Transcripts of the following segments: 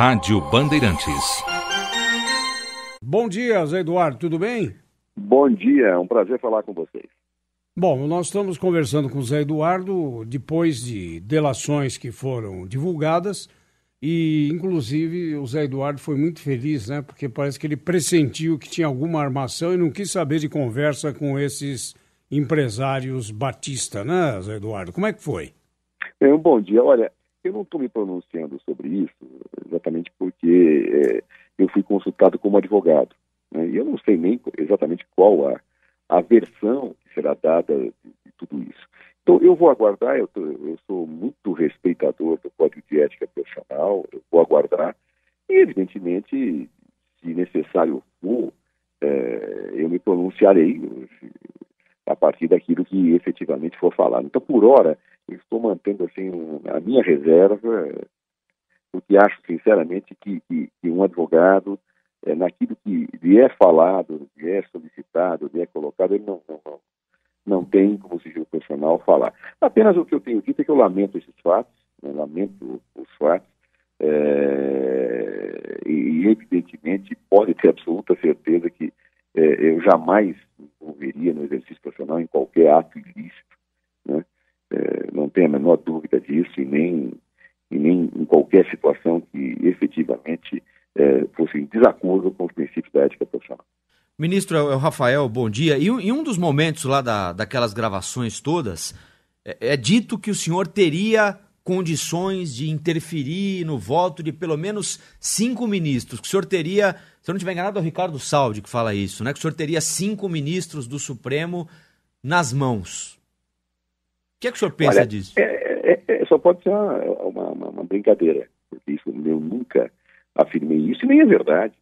Rádio Bandeirantes. Bom dia, Zé Eduardo, tudo bem? Bom dia, é um prazer falar com vocês. Bom, nós estamos conversando com o Zé Eduardo depois de delações que foram divulgadas e, inclusive, o Zé Eduardo foi muito feliz, né? Porque parece que ele pressentiu que tinha alguma armação e não quis saber de conversa com esses empresários Batista, né, Zé Eduardo? Como é que foi? É, um bom dia. Olha, eu não estou me pronunciando sobre isso exatamente porque é, eu fui consultado como advogado. Né? E eu não sei nem exatamente qual a, a versão que será dada de, de tudo isso. Então, eu vou aguardar, eu, tô, eu sou muito respeitador do Código de Ética Profissional, eu vou aguardar, e, evidentemente, se necessário for, é, eu me pronunciarei a partir daquilo que efetivamente for falado. Então, por hora, estou mantendo assim a minha reserva, porque acho sinceramente que, que, que um advogado, é, naquilo que lhe é falado, lhe é solicitado, lhe é colocado, ele não, não, não não tem, como sigilo profissional, falar. Apenas o que eu tenho dito é que eu lamento esses fatos, né, lamento os fatos, é, e evidentemente pode ter absoluta certeza que é, eu jamais envolveria no exercício profissional em qualquer ato ilícito, né? é, tenho a menor dúvida disso, e nem, e nem em qualquer situação que efetivamente é, fosse em desacordo com os princípios da ética profissional. Ministro, é o Rafael, bom dia. E em um dos momentos lá da, daquelas gravações todas, é, é dito que o senhor teria condições de interferir no voto de pelo menos cinco ministros. Que o senhor teria, se eu não estiver enganado, é o Ricardo Saldi que fala isso, né? Que o senhor teria cinco ministros do Supremo nas mãos. O que é que o senhor pensa Olha, disso? É, é, é, só pode ser uma, uma, uma, brincadeira, porque isso eu nunca afirmei isso e nem é verdade.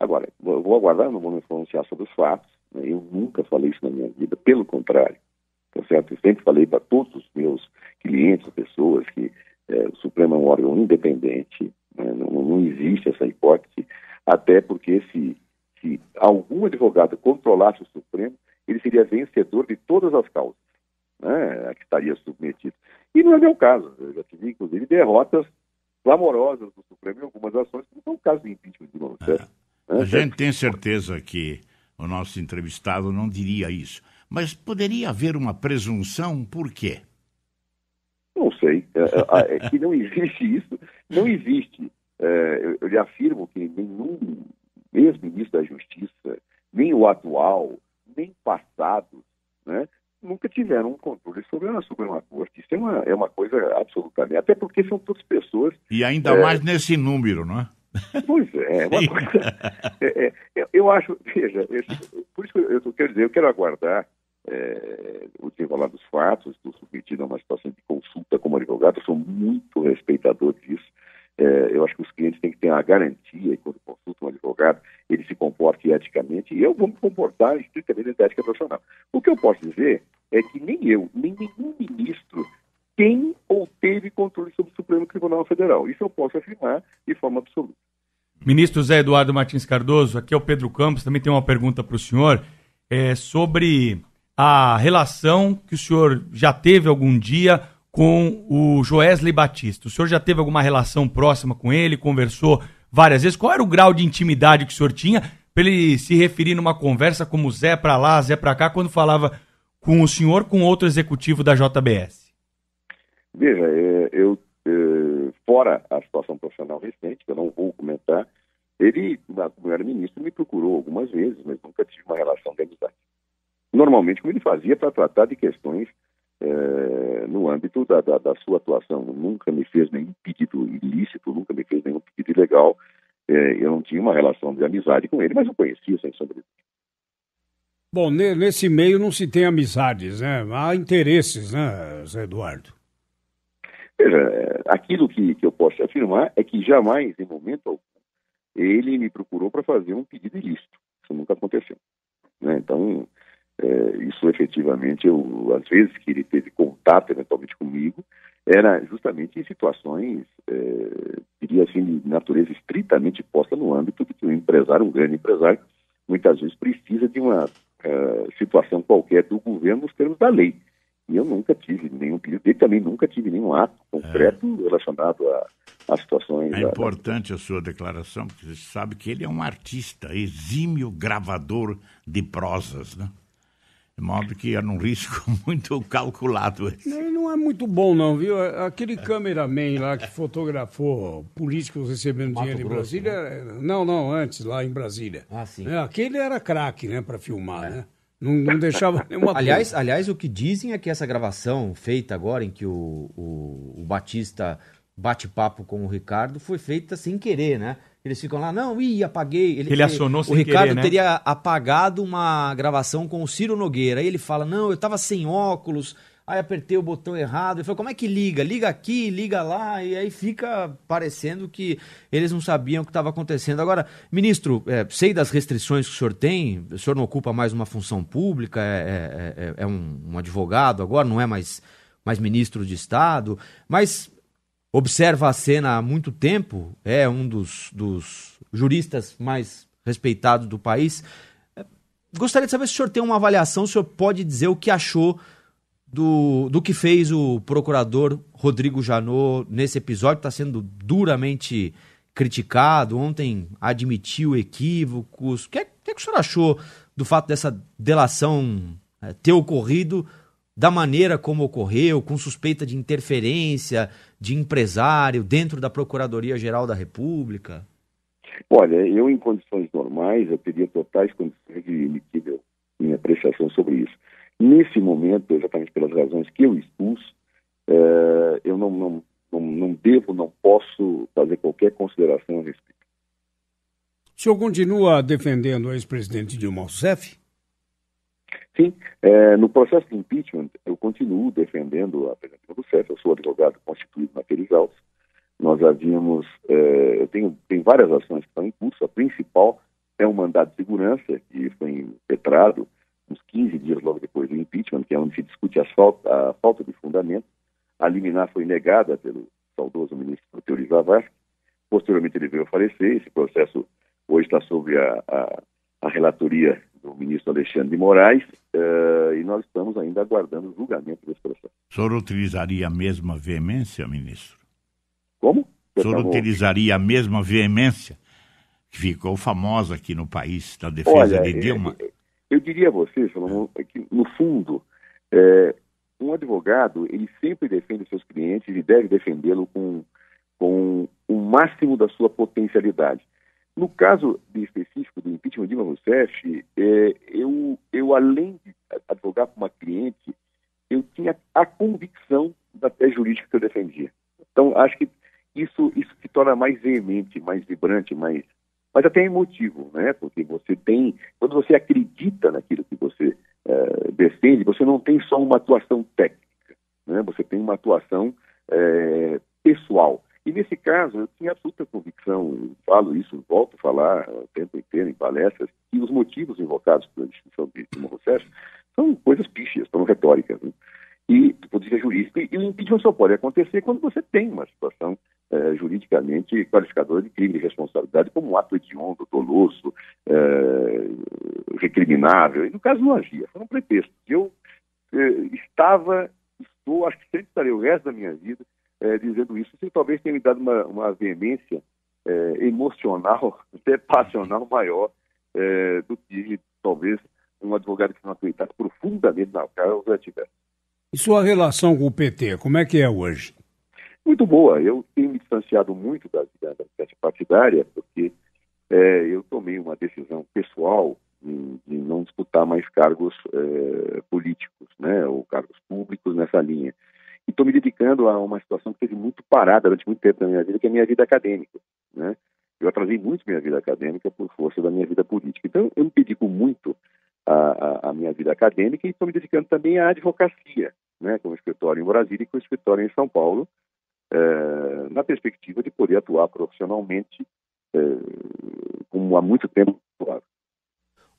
Agora, vou aguardar, não vou me pronunciar sobre os fatos, né? eu nunca falei isso na minha vida, pelo contrário, tá certo? Eu sempre falei para todos os meus clientes, pessoas, que é, o Supremo é um órgão independente, né? não, não, existe essa hipótese, até porque se, se algum advogado controlasse o Supremo, ele seria vencedor de todas as causas né, a que estaria submetido. E não é meu caso, eu já tive, inclusive, derrotas clamorosas do Supremo em algumas ações, que não são o caso de impeachment de Mano a gente tem certeza que o nosso entrevistado não diria isso. Mas poderia haver uma presunção, por quê? Não sei. É, é, é que não existe isso. Não existe. É, eu lhe afirmo que nenhum ex-ministro da Justiça, nem o atual, nem passado, né, nunca tiveram um controle sobre a Suprema Corte. Isso é uma, é uma coisa absolutamente. Até porque são todas pessoas. E ainda é, mais nesse número, não é? Pois é, uma coisa. É, é, eu acho, veja, por isso que eu, eu quero dizer, eu quero aguardar é, o desenrolar dos fatos, estou submetido a uma situação de consulta como advogado, eu sou muito respeitador disso. É, eu acho que os clientes têm que ter uma garantia, quando consultam um advogado, ele se comporte eticamente, e eu vou me comportar estritamente da ética profissional. O que eu posso dizer é que nem eu, nem nenhum ministro tem ou teve controle sobre o Supremo Tribunal Federal. Isso eu posso afirmar de forma absoluta. Ministro Zé Eduardo Martins Cardoso, aqui é o Pedro Campos, também tem uma pergunta para o senhor é, sobre a relação que o senhor já teve algum dia com o Joesley Batista. O senhor já teve alguma relação próxima com ele, conversou várias vezes? Qual era o grau de intimidade que o senhor tinha para ele se referir numa conversa como Zé para lá, Zé para cá, quando falava com o senhor, com outro executivo da JBS? Veja, é, eu, é, fora a situação profissional recente, que eu não vou comentar, ele, como era ministro, me procurou algumas vezes, mas nunca tive uma relação de amizade. Normalmente, como ele fazia para tratar de questões é, no âmbito da, da, da, sua atuação. Nunca me fez nenhum pedido ilícito, nunca me fez nenhum pedido ilegal. É, eu não tinha uma relação de amizade com ele, mas eu conhecia, sem sombra de Bom, nesse meio não se tem amizades, né? Há interesses, né, Zé Eduardo? Veja, é, aquilo que, que eu posso afirmar é que jamais, em momento algum, ele me procurou para fazer um pedido ilícito. Isso nunca aconteceu. Né? Então, é, isso efetivamente, eu, às vezes que ele teve contato eventualmente comigo, era justamente em situações, é, diria assim, de natureza estritamente posta no âmbito de que um empresário, um grande empresário, muitas vezes precisa de uma é, situação qualquer do governo nos termos da lei. E eu nunca tive nenhum pedido dele, também nunca tive nenhum ato concreto é. relacionado a, as situações. É importante a sua declaração, porque você sabe que ele é um artista, exímio gravador de prosas, né? De modo que era um risco muito calculado. Não, não é muito bom, não, viu? Aquele cameraman lá que fotografou políticos recebendo Mato dinheiro Grosso, em Brasília. Né? Não, não, antes, lá em Brasília. Ah, sim. É, aquele era craque, né, para filmar, é. né? Não, não deixava nenhuma aliás, aliás, o que dizem é que essa gravação feita agora, em que o, o, o Batista bate papo com o Ricardo, foi feita sem querer, né? Eles ficam lá, não, ih, apaguei. Ele, ele acionou sem O Ricardo querer, né? teria apagado uma gravação com o Ciro Nogueira. Aí ele fala, não, eu tava sem óculos, aí apertei o botão errado. Ele falou, como é que liga? Liga aqui, liga lá. E aí fica parecendo que eles não sabiam o que estava acontecendo. Agora, ministro, é, sei das restrições que o senhor tem, o senhor não ocupa mais uma função pública, é, é, é, é um, um advogado agora, não é mais, mais ministro de Estado, mas observa a cena há muito tempo, é um dos, dos juristas mais respeitados do país. Gostaria de saber se o senhor tem uma avaliação, o senhor pode dizer o que achou do, do que fez o procurador Rodrigo Janot nesse episódio, está sendo duramente criticado. Ontem admitiu equívocos. O que, é, que, é que o senhor achou do fato dessa delação é, ter ocorrido da maneira como ocorreu, com suspeita de interferência de empresário dentro da Procuradoria-Geral da República? Olha, eu em condições normais, eu teria totais condições de emitir minha apreciação sobre isso. Nesse momento, exatamente pelas razões que eu expus, é, eu não, não, não, não devo, não posso fazer qualquer consideração a respeito. O senhor continua defendendo o ex-presidente Dilma Rousseff? Sim, é, no processo de impeachment, eu continuo defendendo a presidente Rousseff, eu sou advogado constituído naqueles autos. Nós havíamos, é, eu tenho, tem várias ações que estão em curso, a principal é um mandado de segurança que foi impetrado uns 15 dias logo depois do impeachment, que é onde se discute a falta, a falta de fundamento. A liminar foi negada pelo saudoso ministro Teori Zavascki. Posteriormente ele veio a falecer, esse processo hoje está sobre a, a, a relatoria do ministro Alexandre de Moraes, uh, e nós estamos ainda aguardando o julgamento desse processo. O senhor utilizaria a mesma veemência, ministro? Como? O senhor utilizaria a mesma veemência que ficou famosa aqui no país da defesa Olha, de Dilma? É, eu diria a você, Salomão, é que no fundo, é, um advogado, ele sempre defende seus clientes e deve defendê-lo com, com o máximo da sua potencialidade. No caso específico do impeachment de Dilma Rousseff, é, eu, eu, além de advogar para uma cliente, eu tinha a convicção da tese jurídica que eu defendia. Então, acho que isso, isso se torna mais veemente, mais vibrante, mais, mas até emotivo, né? Porque você tem, quando você acredita naquilo que você é, defende, você não tem só uma atuação técnica, né? Você tem uma atuação é, pessoal. E nesse caso, eu tinha absoluta convicção, falo isso, volto a falar o tempo inteiro em palestras, que os motivos invocados pela discussão de Dilma Rousseff são coisas pixias, são retóricas. Né? E, do ponto de vista jurídico, e o impeachment só pode acontecer quando você tem uma situação é, juridicamente qualificadora de crime de responsabilidade como um ato hediondo, doloso, é, recriminável. E no caso não agia, foi um pretexto. Eu é, estava, estou, acho que sempre estarei o resto da minha vida é, dizendo isso, se talvez tenha me dado uma, uma veemência é, emocional, até passional maior é, do que talvez um advogado que não acreditasse profundamente na causa tivesse. E sua relação com o PT, como é que é hoje? Muito boa. Eu tenho me distanciado muito da vida partidária, porque é, eu tomei uma decisão pessoal de, de não disputar mais cargos é, políticos, né, ou cargos públicos nessa linha e estou me dedicando a uma situação que teve muito parada durante muito tempo na minha vida, que é a minha vida acadêmica. Né? Eu atrasei muito minha vida acadêmica por força da minha vida política. Então, eu me dedico muito à, à minha vida acadêmica e estou me dedicando também à advocacia, né? com o escritório em Brasília e com o escritório em São Paulo, é, na perspectiva de poder atuar profissionalmente é, como há muito tempo.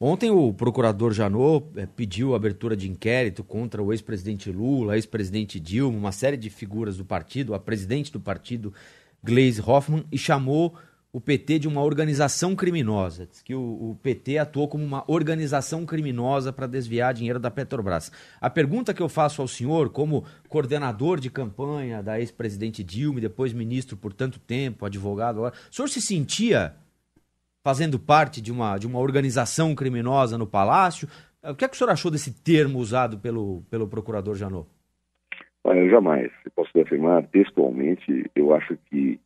Ontem o procurador Janot é, pediu abertura de inquérito contra o ex-presidente Lula, ex-presidente Dilma, uma série de figuras do partido, a presidente do partido, Gleisi Hoffmann, e chamou o PT de uma organização criminosa. Diz que o, o PT atuou como uma organização criminosa para desviar dinheiro da Petrobras. A pergunta que eu faço ao senhor, como coordenador de campanha da ex-presidente Dilma, depois ministro por tanto tempo, advogado, o senhor se sentia fazendo parte de uma, de uma organização criminosa no Palácio? O que é que o senhor achou desse termo usado pelo, pelo procurador Janot? Olha, jamais. Eu posso afirmar textualmente, eu acho que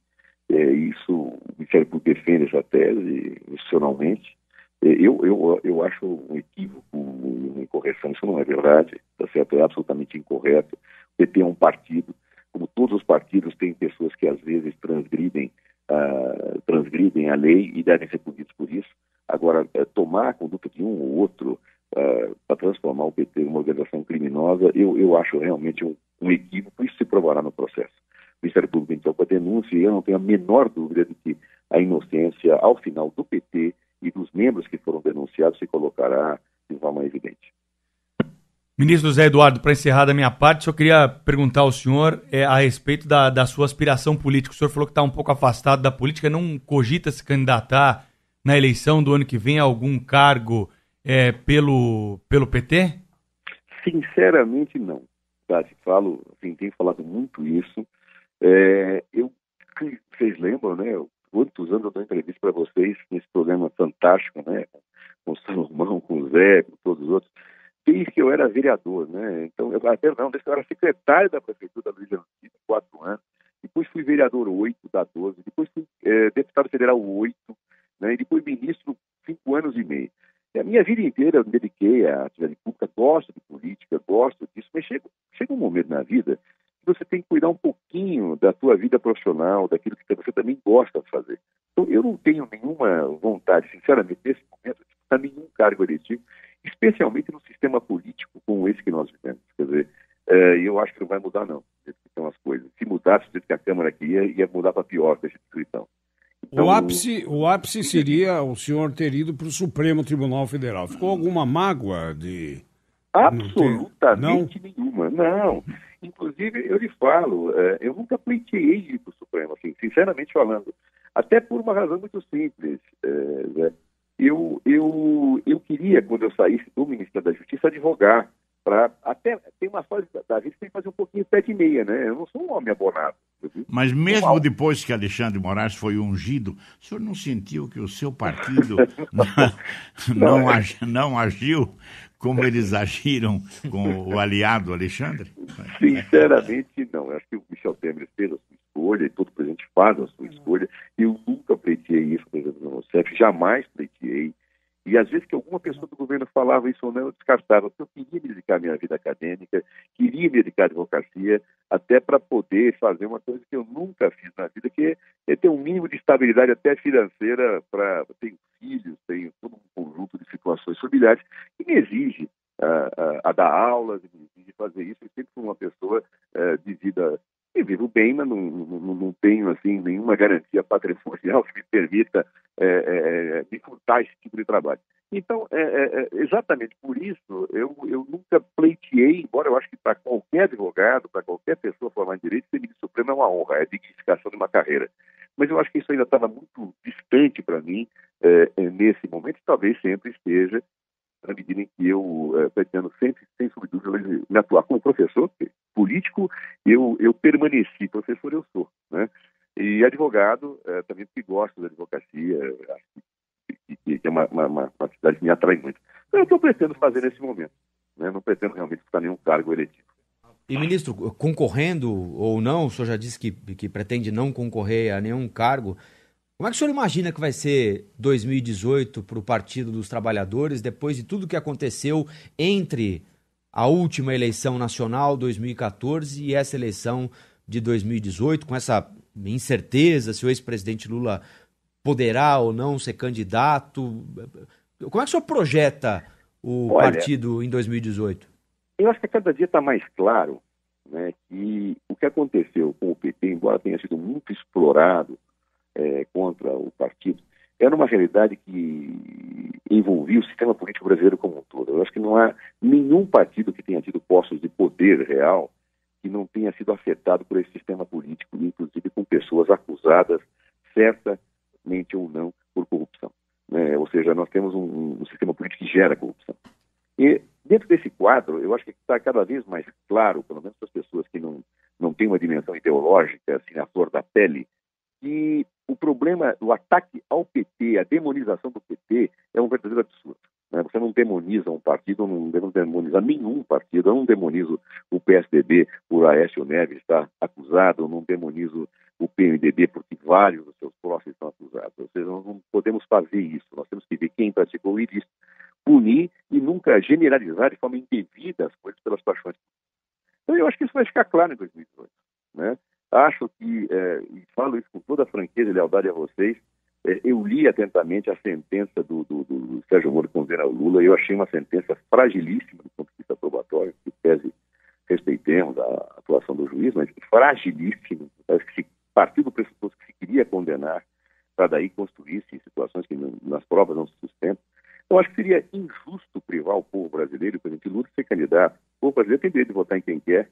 é, isso, o Ministério Público defende essa tese institucionalmente. É, eu, eu, eu acho um equívoco, uma incorreção, isso não é verdade, tá certo? É absolutamente incorreto. O PT é um partido, como todos os partidos, tem pessoas que às vezes transgridem, uh, transgridem a lei e devem ser punidos por isso. Agora, é, tomar a conduta de um ou outro uh, para transformar o PT em uma organização criminosa, eu, eu acho realmente um, um equívoco, isso se provará no processo. O Ministério Público então com a denúncia e eu não tenho a menor dúvida de que a inocência, ao final do PT e dos membros que foram denunciados, se colocará de forma evidente. Ministro José Eduardo, para encerrar da minha parte, só queria perguntar ao senhor é, a respeito da, da sua aspiração política. O senhor falou que está um pouco afastado da política, não cogita se candidatar na eleição do ano que vem a algum cargo é, pelo, pelo PT? Sinceramente, não. Tá? Falo, assim, tenho falado muito isso. É, eu, vocês lembram, né? Quantos anos eu dou entrevista para vocês nesse programa fantástico, né? Com o Salomão, com o Zé, com todos os outros. Desde que eu era vereador, né? Então, eu, ah, perdão, desde que eu era secretário da Prefeitura da Luiz Antônio, quatro anos. Depois fui vereador oito da 12. Depois fui é, deputado federal oito. Né? E depois ministro cinco anos e meio. E a minha vida inteira eu me dediquei à atividade pública, gosto de política, gosto disso, mas chega, chega um momento na vida você tem que cuidar um pouquinho da tua vida profissional, daquilo que você também gosta de fazer. Então, eu não tenho nenhuma vontade, sinceramente, nesse momento, de nenhum cargo eletivo, especialmente no sistema político como esse que nós vivemos. Quer dizer, é, eu acho que não vai mudar, não, são as coisas. Se mudasse, que a Câmara queria, ia mudar para pior dessa instituição. Então, o, ápice, o ápice seria o senhor ter ido para o Supremo Tribunal Federal. Ficou alguma mágoa de. Absolutamente não? nenhuma. Não. Inclusive, eu lhe falo, é, eu nunca pleiteei ir para o Supremo, assim, sinceramente falando. Até por uma razão muito simples. É, eu, eu, eu queria, quando eu saísse do Ministério da Justiça, advogar. Pra, até tem uma fase da vida que tem que fazer um pouquinho de pé de meia, né? Eu não sou um homem abonado. Mas mesmo depois que Alexandre Moraes foi ungido, o senhor não sentiu que o seu partido não, não, não, não agiu como eles agiram com o aliado Alexandre? Sinceramente, não. Eu acho que o Michel Temer fez a sua escolha, e todo presidente faz a sua escolha. Eu nunca pleiteei isso, por exemplo, no CEF, jamais pleiteei. E às vezes que alguma pessoa do governo falava isso ou não, eu descartava, porque eu queria me dedicar à minha vida acadêmica, queria me dedicar à advocacia, até para poder fazer uma coisa que eu nunca fiz na vida, que é ter um mínimo de estabilidade até financeira para. Tenho filhos, tenho todo um conjunto de situações familiares que me exige uh, a dar aulas, me exige fazer isso. Eu sempre fui uma pessoa uh, de vida eu vivo bem, mas não, não, não, tenho assim nenhuma garantia patrimonial que me permita é, é, me furtar esse tipo de trabalho. Então, é, é, é exatamente por isso, eu, eu nunca pleiteei, embora eu acho que para qualquer advogado, para qualquer pessoa formar em direito, ser ministro supremo é uma honra, é a dignificação de uma carreira. Mas eu acho que isso ainda estava muito distante para mim é, nesse momento, e talvez sempre esteja, na medida em que eu é, pretendo sempre, sem me atuar como professor político, eu, eu permaneci professor, eu sou, né? E advogado, é, também porque gosto da advocacia, acho que, é uma, uma, uma, atividade que me atrai muito. Então, é o que eu pretendo fazer nesse momento, né? Não pretendo realmente ficar nenhum cargo eletivo. E, ministro, concorrendo ou não, o senhor já disse que, que pretende não concorrer a nenhum cargo, como é que o senhor imagina que vai ser 2018 para o Partido dos Trabalhadores, depois de tudo que aconteceu entre a última eleição nacional, 2014, e essa eleição de 2018, com essa incerteza se o ex-presidente Lula poderá ou não ser candidato? Como é que o senhor projeta o Olha, partido em 2018? Eu acho que cada dia está mais claro né, que o que aconteceu com o PT, embora tenha sido muito explorado é, contra o partido, era uma realidade que envolvia o sistema político brasileiro como um todo. Eu acho que não há nenhum partido que tenha tido postos de poder real que não tenha sido afetado por esse sistema político, inclusive com pessoas acusadas, certa diretamente ou não por corrupção. Né? Ou seja, nós temos um, um sistema político que gera corrupção. E dentro desse quadro, eu acho que está cada vez mais claro, pelo menos para as pessoas que não, não têm uma dimensão ideológica, assim, na flor da pele, que o problema, o ataque ao PT, a demonização do PT, é um verdadeiro absurdo. Né? Você não demoniza um partido, não demoniza nenhum partido. Eu não demonizo o PSDB por Aécio Neves estar acusado, eu não demonizo o PMDB porque vários dos seus próximos estão acusados. Ou seja, nós não podemos fazer isso. Nós temos que ver quem praticou o ilícito, punir e nunca generalizar de forma indevida as coisas pelas paixões. Então, eu acho que isso vai ficar claro em 2018. Né? Acho que, é, e falo isso com toda a franqueza e lealdade a vocês, é, eu li atentamente a sentença do, do, do Sérgio Moro condena o Lula e eu achei uma sentença fragilíssima do ponto de vista probatório, que pese respeitemos a atuação do juiz, mas fragilíssima. Parece que partiu do pressuposto que se queria condenar para daí construir-se situações que nas provas não se sustentam. Então, acho que seria injusto privar o povo brasileiro, o presidente Lula, de ser candidato. O povo brasileiro tem direito de votar em quem quer,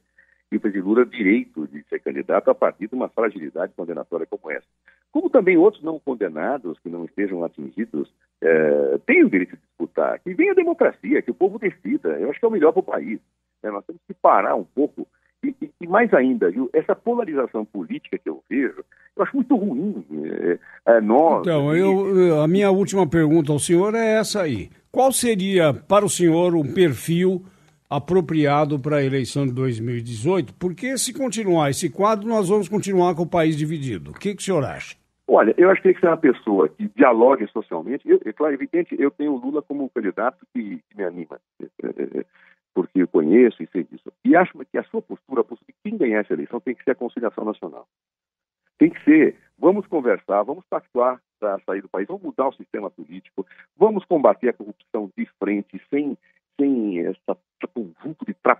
e o presidente Lula direito de ser candidato a partir de uma fragilidade condenatória como essa. Como também outros não condenados, que não estejam atingidos, é, têm o direito de disputar. Que venha a democracia, que o povo decida. Eu acho que é o melhor para o país. Né? Nós temos que parar um pouco. E, e, e, mais ainda, viu? essa polarização política que eu vejo, eu acho muito ruim. É, é, nós, então, eu, a minha última pergunta ao senhor é essa aí. Qual seria, para o senhor, um perfil apropriado para a eleição de 2018, porque se continuar esse quadro, nós vamos continuar com o país dividido. O que, que o senhor acha? Olha, eu acho que tem que ser uma pessoa que dialogue socialmente. Eu, é claro, evidente, eu tenho o Lula como um candidato que, que me anima, é, é, é, porque eu conheço e sei disso. E acho que a sua postura, a postura de quem ganhar essa eleição, tem que ser a conciliação nacional. Tem que ser, vamos conversar, vamos pactuar para sair do país, vamos mudar o sistema político, vamos combater a corrupção de frente, sem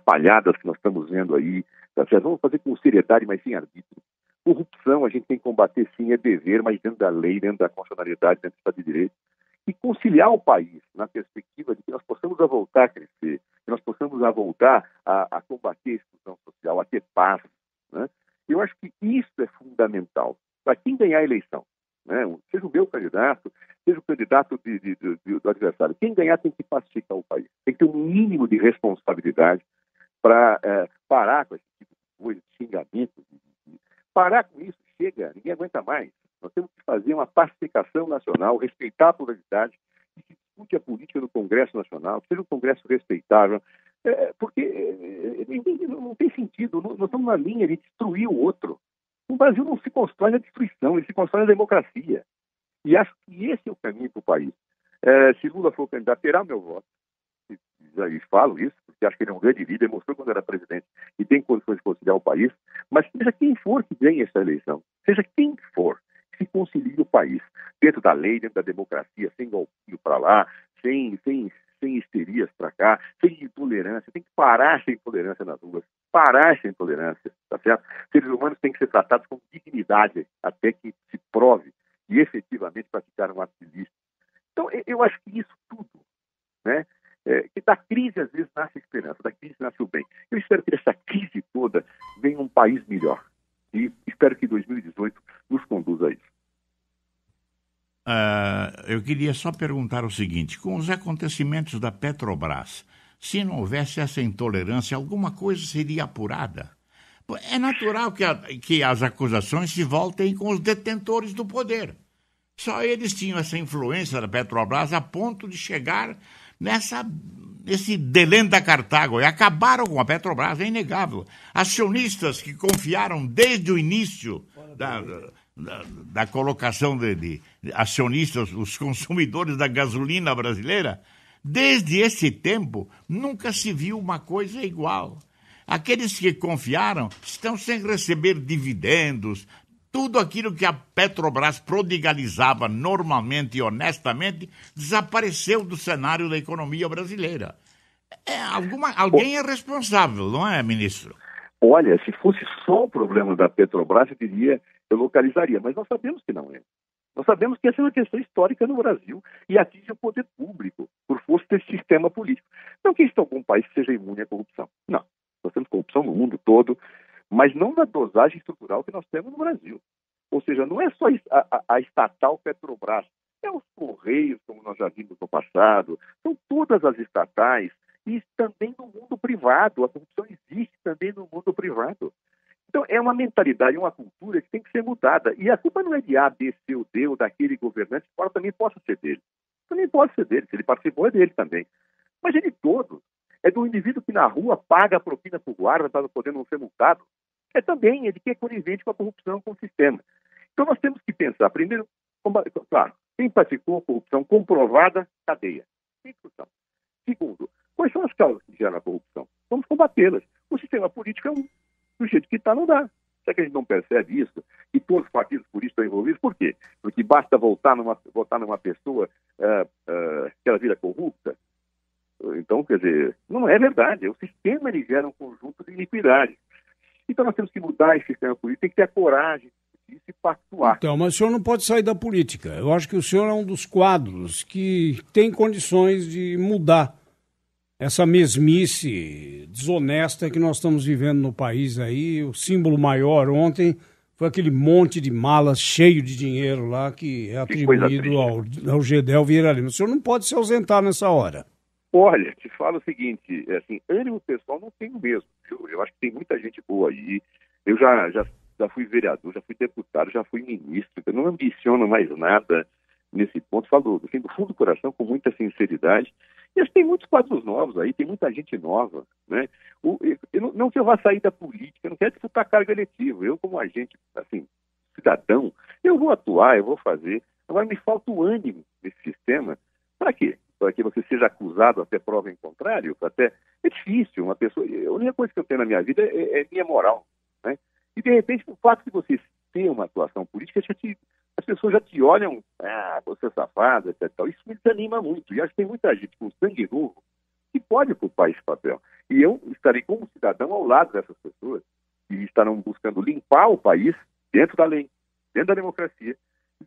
conjunto de trapalhadas que nós estamos vendo aí, tá certo? vamos fazer com seriedade, mas sem arbítrio. Corrupção a gente tem que combater sim, é dever, mas dentro da lei, dentro da constitucionalidade, dentro do Estado de Direito. E conciliar o país na perspectiva de que nós possamos a voltar a crescer, que nós possamos a voltar a, a combater a exclusão social, a ter paz. Né? Eu acho que isso é fundamental para quem ganhar a eleição. Né? Seja o meu candidato, seja o candidato de, de, de, do adversário. Quem ganhar tem que pacificar o país. Tem que ter um mínimo de responsabilidade para é, parar com esse tipo de coisa, de xingamento. Parar com isso, chega, ninguém aguenta mais. Nós temos que fazer uma pacificação nacional, respeitar a pluralidade, e se discute a política no Congresso Nacional, seja um Congresso respeitável, é, porque é, não tem sentido, nós estamos na linha de destruir o outro. O Brasil não se constrói na destruição, ele se constrói na democracia. E acho que esse é o caminho para o país. É, se Lula for candidato, terá meu voto. E, falo isso, porque acho que ele é um grande líder, mostrou quando era presidente e tem condições de conciliar o país. Mas seja quem for que ganhe essa eleição, seja quem for, que concilie o país, dentro da lei, dentro da democracia, sem golpinho para lá, sem, sem, sem histerias para cá, sem intolerância. Tem que parar essa intolerância nas ruas, parar essa intolerância, tá certo? Seres humanos têm que ser tratados com dignidade até que se prove e efetivamente praticaram um. Então, eu acho que isso tudo, né, é, que da crise às vezes nasce a esperança, da crise nasce o bem. Eu espero que dessa crise toda venha um país melhor. E espero que 2018 nos conduza a isso. Uh, eu queria só perguntar o seguinte: com os acontecimentos da Petrobras, se não houvesse essa intolerância, alguma coisa seria apurada? É natural que, a, que as acusações se voltem com os detentores do poder. Só eles tinham essa influência da Petrobras a ponto de chegar nessa nesse delenda Cartago e acabaram com a Petrobras, é inegável. Acionistas que confiaram desde o início da, da, da colocação de, de, acionistas, os consumidores da gasolina brasileira, desde esse tempo nunca se viu uma coisa igual. Aqueles que confiaram estão sem receber dividendos. Tudo aquilo que a Petrobras prodigalizava normalmente e honestamente desapareceu do cenário da economia brasileira. É, alguma, alguém é responsável, não é, ministro? Olha, se fosse só o problema da Petrobras, eu diria, eu localizaria, mas nós sabemos que não é. Nós sabemos que essa é uma questão histórica no Brasil e atinge o poder público, por força desse sistema político. Não que estão com um país que seja imune à corrupção. Não. Nós temos corrupção no mundo todo, mas não na dosagem estrutural que nós temos no Brasil. Ou seja, não é só a, a, a estatal Petrobras, é os Correios, como nós já vimos no passado, são todas as estatais e também no mundo privado. A corrupção existe também no mundo privado. Então, é uma mentalidade, uma cultura que tem que ser mudada. E a culpa não é de A, B, C ou D ou daquele governante, embora também possa ser dele. Também pode ser dele, se ele participou é dele também. Mas é de todos. É do indivíduo que na rua paga a propina para o guarda para poder não ser multado. É também, de quem é conivente com a corrupção, com o sistema. Então nós temos que pensar, primeiro, claro, quem praticou corrupção comprovada, cadeia. Discussão. Segundo, quais são as causas que geram a corrupção? Vamos combatê-las. O sistema político é um. Do jeito que está, não dá. Será que a gente não percebe isso? E todos os partidos por isso estão envolvidos? Por quê? Porque basta votar numa, votar numa pessoa uh, uh, que ela vira corrupta? Então, quer dizer, não é verdade. O sistema ele gera um conjunto de iniquidades. Então nós temos que mudar esse sistema político, tem que ter a coragem de se pactuar. Então, mas o senhor não pode sair da política. Eu acho que o senhor é um dos quadros que tem condições de mudar essa mesmice desonesta que nós estamos vivendo no país aí. O símbolo maior ontem foi aquele monte de malas cheio de dinheiro lá que é atribuído ao, ao Gedel Vieira Lima. O senhor não pode se ausentar nessa hora. Olha, te falo o seguinte, é assim, ânimo pessoal não tenho mesmo. Eu, eu acho que tem muita gente boa aí. Eu já, já, já fui vereador, já fui deputado, já fui ministro. Eu não ambiciono mais nada nesse ponto. Falo assim, do fundo do coração, com muita sinceridade. E tem muitos quadros novos aí, tem muita gente nova. Né? O, eu, não, não que eu vá sair da política, eu não quero disputar cargo eletivo. Eu, como agente, assim, cidadão, eu vou atuar, eu vou fazer. Agora me falta o ânimo desse sistema. Para quê? Para que você seja acusado até prova em contrário? Até... É difícil. Uma pessoa... A única coisa que eu tenho na minha vida é, é minha moral. Né? E, de repente, o fato de você ter uma atuação política já te as pessoas já te olham, ah, você é safado, etc. Isso me desanima muito. E acho que tem muita gente com sangue novo que pode ocupar esse papel. E eu estarei como cidadão ao lado dessas pessoas que estarão buscando limpar o país dentro da lei, dentro da democracia,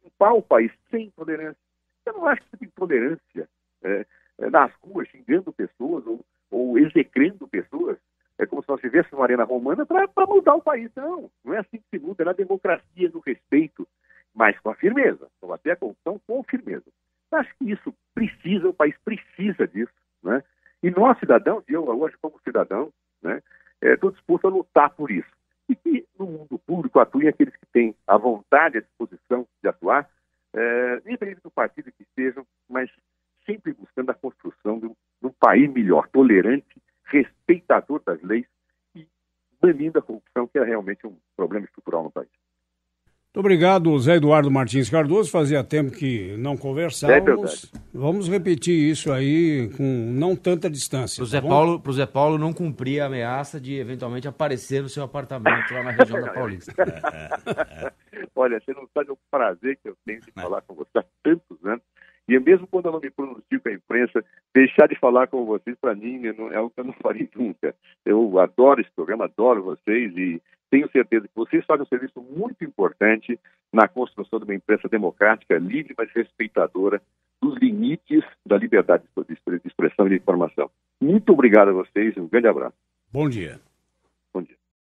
limpar o país sem tolerância. Eu não acho que tem tolerância é, é, nas ruas xingando pessoas ou, ou execrando pessoas. É como se nós vivêssemos uma arena romana para mudar o país. Não, não é assim que se muda, é na democracia, no respeito, mas com a firmeza, combater a corrupção com firmeza. Acho que isso precisa, o país precisa disso, né? E nós, cidadãos, e eu hoje como cidadão, né, estou é, disposto a lutar por isso. E que no mundo público atuem aqueles que têm a vontade, a disposição de atuar, é, independente do partido que estejam, mas sempre buscando a construção de um, de um país melhor, tolerante, respeitador das leis e banindo a corrupção, que é realmente um problema estrutural no país. Muito obrigado, Zé Eduardo Martins Cardoso. Fazia tempo que não conversávamos. É Vamos repetir isso aí com não tanta distância. Pro Zé, tá Paulo, pro Zé Paulo não cumprir a ameaça de eventualmente aparecer no seu apartamento lá na região da Paulista. Olha, você não sabe o prazer que eu tenho de falar com você há tantos anos. E mesmo quando eu não me pronuncio com a imprensa, deixar de falar com vocês, para mim, é algo que eu não farei nunca. Eu adoro esse programa, adoro vocês e tenho certeza que vocês fazem um serviço muito importante na construção de uma imprensa democrática, livre, mas respeitadora dos limites da liberdade de expressão e de informação. Muito obrigado a vocês um grande abraço. Bom dia.